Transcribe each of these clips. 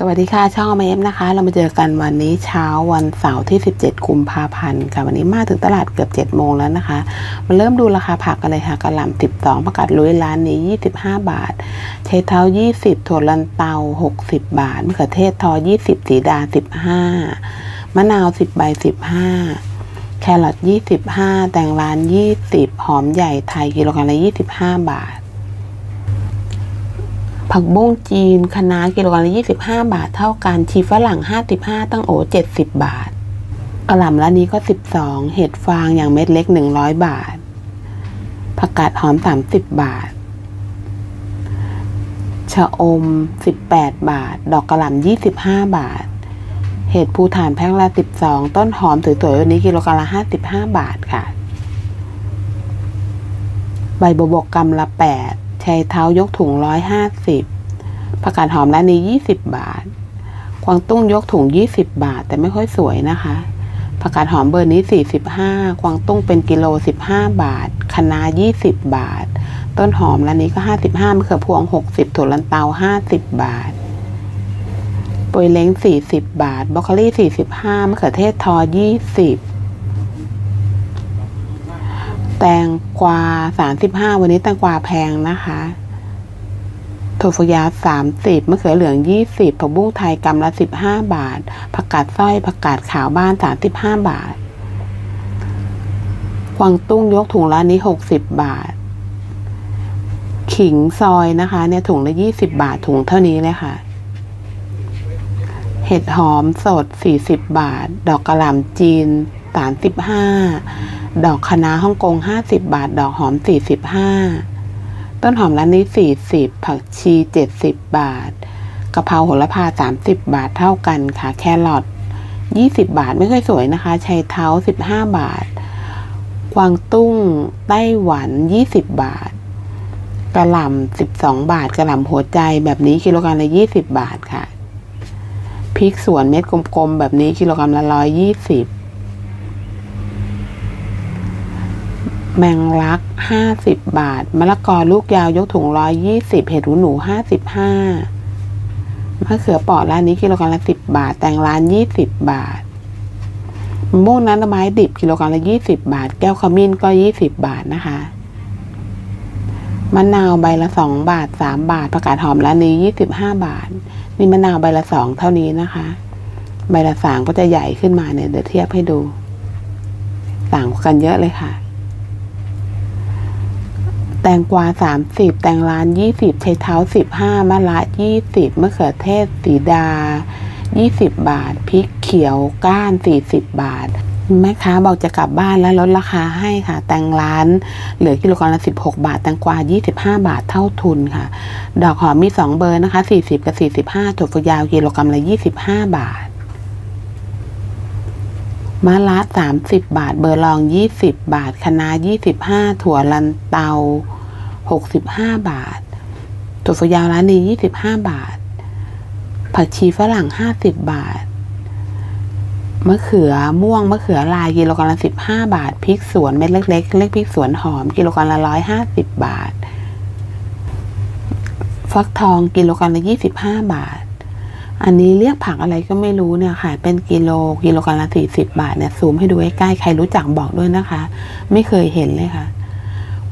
สวัสดีค่ะ ช่องเมฟนะคะ เรามาเจอกันวันนี้เช้าวันเสาร์ที่ 17 กุมภาพันธ์ค่ะ วันนี้มาถึงตลาดเกือบ 7 โมงแล้วนะคะ มาเริ่มดูราคาผักกันเลยค่ะกระหล่ำ12ประกาศลุยร้านนี้ 25 บาทใช้เท้า 20 ถั่วลันเตา 60 บาทมะเขือเทศทอ 20 สีดา 15 มะนาว 10 ใบ 15 แครอท 25 แตงร้าน 20 หอมใหญ่ไทยกิโลกรัมละ 25 บาท ผักบุ้งจีนคะน้ากิโลกรัมละ25 บาทเท่ากันชีฝรั่ง 55 ตั้งโอ 70 บาทกระหล่ำละนี้ก็ 12 เห็ดฟางอย่างเม็ดเล็ก 100 บาท ผักกาดหอม 30 บาท ชะอม 18 บาท ดอกกระหล่ำ25 บาท เห็ดภูฐานแพ็คละ 12 ต้นหอมสวยๆวันนี้กิโลกรัมละ 55 บาทค่ะ ใบบัวบกกำละ 8 ชัยเท้ายกถุงร้อยห้าสิบผักกาดหอมร้านนี้ยี่สิบบาท กวางตุ้งยกถุงยี่สิบบาท แต่ไม่ค่อยสวยนะคะผักกาดหอมเบอร์นี้สี่สิบห้ากวางตุ้งเป็นกิโลสิบห้าบาท คะน้ายี่สิบบาท ต้นหอมร้านนี้ก็ห้าสิบห้ามะเขือพวงหกสิบถั่วลันเตาห้าสิบบาทปุยเล้งสี่สิบบาทบรอกโคลี่สี่สิบห้ามะเขือเทศทอยี่สิบ แตงกวาสามสิบห้าวันนี้แตงกวาแพงนะคะถั่วฝักยาวสามสิบมะเขือเหลืองยี่สิบผักบุ้งไทยกำละสิบห้าบาท ผักกาดสร้อยผักกาดขาวบ้านสามสิบห้าบาทกวางตุ้งยกถุงละนี้หกสิบบาท ขิงซอยนะคะเนี่ยถุงละยี่สิบบาทถุงเท่านี้เลยค่ะ เห็ดหอมสดสี่สิบบาท ดอกกระหล่ำจีนสามสิบห้า ดอกคะน้าฮ่องกง 50 บาท ดอกหอม 45 ต้นหอมร้านนี้ 40 ผักชี 70 บาทกะเพราโหระพา 30 บาทเท่ากันค่ะแครอท20 บาทไม่เคยสวยนะคะชัยเท้า 15 บาท กวางตุ้งไต้หวัน 20 บาทกระหล่ำ12 บาทกระหล่ำหัวใจแบบนี้กิโลกรัมละ20 บาทค่ะพริกสวนเม็ดกลมๆแบบนี้กิโลกรัมละ120 แมงลักห้าสิบบาท มะละกอลูกยาวยกถุงร้อยยี่สิบเห็ดหูหนูห้าสิบห้ามะเขือปอดร้านนี้กิโลกรัมละสิบบาท แตงร้านยี่สิบบาทมะม่วงน้ำไม้ดิบกิโลกรัมละยี่สิบบาท แก้วขมิ้นก็ยี่สิบบาทนะคะ มะนาวใบละสองบาทสามบาทผักกาดหอมร้านนี้ยี่สิบห้าบาท นี่มะนาวใบละสองเท่านี้นะคะ ใบละสามก็จะใหญ่ขึ้นมาเนี่ยเดี๋ยวเทียบให้ดูต่างกันเยอะเลยค่ะ แตงกวาสามสิบแตงร้านยี่สิบใช้เท้าสิบห้ามะละยี่สิบมะเขือเทศ สีดายี่สิบบาท พริกเขียวก้านสี่สิบบาท แม่ค้าบอกจะกลับบ้านแล้วลดราคาให้ค่ะ แตงร้านเหลือกิโลกรัมละสิบหกบาท แตงกวายี่สิบห้าบาทเท่าทุนค่ะ ดอกหอมมีสองเบอร์นะคะสี่สิบกับสี่สิบห้าถั่วฝักยาวกิโลกรัมละยี่สิบห้าบาท มะระสามสิบบาท เบอร์ลองยี่สิบบาทคะน้ายี่สิบห้าถั่วลันเตาหกสิบห้าบาท ถั่วฝักยาวร้านนี้ยี่สิบห้าบาท ผักชีฝรั่งห้าสิบบาท มะเขือม่วงมะเขือลายกิโลกรัมละสิบห้าบาท พริกสวนเม็ดเล็กๆเล็กพริกสวนหอมกิโลกรัมละร้อยห้าสิบบาท ฟักทองกิโลกรัมละยี่สิบห้าบาท อันนี้เรียกผักอะไรก็ไม่รู้เนี่ยค่ะ เป็นกิโลกิโลกรัมละสี่สิบบาทเนี่ยซูมให้ดูใกล้ๆใครรู้จักบอกด้วยนะคะ ไม่เคยเห็นเลยค่ะ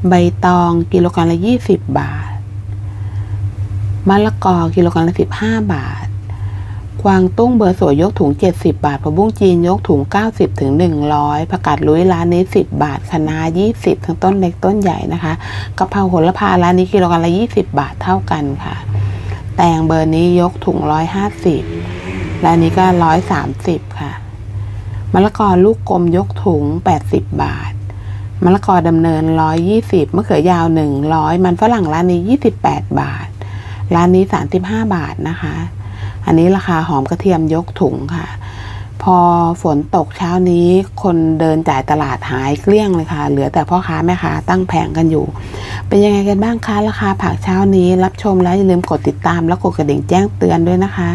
ใบตองกิโลกรัมละยี่สิบบาทมะละกอกิโลกรัมละสิบห้าบาท กวางตุ้งเบอร์สวยยกถุงเจ็ดสิบาทผักบุ้งจีนยกถุงเก้าสิบถึงหนึ่งร้อยผักกาดลุยร้านนี้สิบบาทคะน้ายี่สิบทั้งต้นเล็กต้นใหญ่นะคะกะเพราโหระพาร้านนี้กิโลกรัมละยี่สิบบาทเท่ากันค่ะ แตงเบอร์นี้ยกถุงร้อยห้าสิบและนี้ก็ร้อยสามสิบค่ะมะละกอลูกกลมยกถุงแปดสิบบาทมะละกอดำเนินร้อยยี่สิบมะเขือยาวหนึ่งร้อยมันฝรั่งร้านนี้ยี่สิบแปดบาท ร้านนี้สามสิบห้าบาทนะคะ อันนี้ราคาหอมกระเทียมยกถุงค่ะ พอฝนตกเช้านี้คนเดินจ่ายตลาดหายเกลี้ยงเลยค่ะ เหลือแต่พ่อค้าแม่ค้าตั้งแผงกันอยู่ เป็นยังไงกันบ้างคะราคาผักเช้านี้รับชมแล้วอย่าลืมกดติดตามแล้วกดกระดิ่งแจ้งเตือนด้วยนะคะ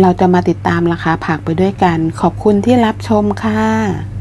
เราจะมาติดตามราคาผักไปด้วยกัน ขอบคุณที่รับชมค่ะ